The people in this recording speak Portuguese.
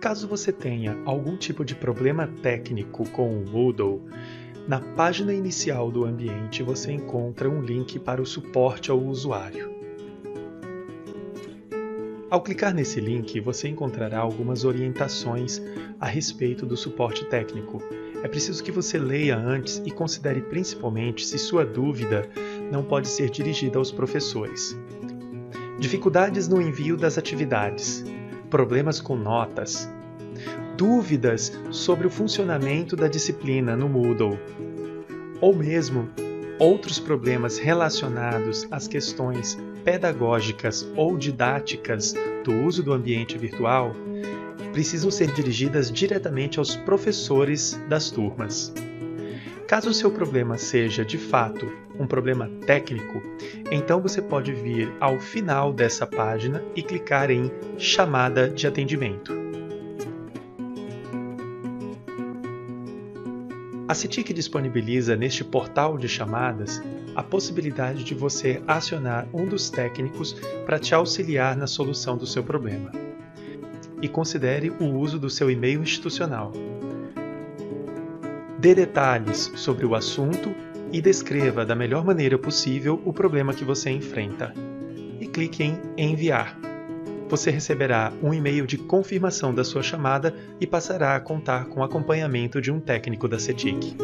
Caso você tenha algum tipo de problema técnico com o Moodle, na página inicial do ambiente você encontra um link para o suporte ao usuário. Ao clicar nesse link, você encontrará algumas orientações a respeito do suporte técnico. É preciso que você leia antes e considere principalmente se sua dúvida não pode ser dirigida aos professores. Dificuldades no envio das atividades problemas com notas, dúvidas sobre o funcionamento da disciplina no Moodle, ou mesmo outros problemas relacionados às questões pedagógicas ou didáticas do uso do ambiente virtual, precisam ser dirigidas diretamente aos professores das turmas. Caso o seu problema seja de fato um problema técnico, então você pode vir ao final dessa página e clicar em Chamada de atendimento. A CETIC disponibiliza neste portal de chamadas a possibilidade de você acionar um dos técnicos para te auxiliar na solução do seu problema. E considere o uso do seu e-mail institucional dê detalhes sobre o assunto e descreva da melhor maneira possível o problema que você enfrenta. E clique em Enviar. Você receberá um e-mail de confirmação da sua chamada e passará a contar com acompanhamento de um técnico da CETIC.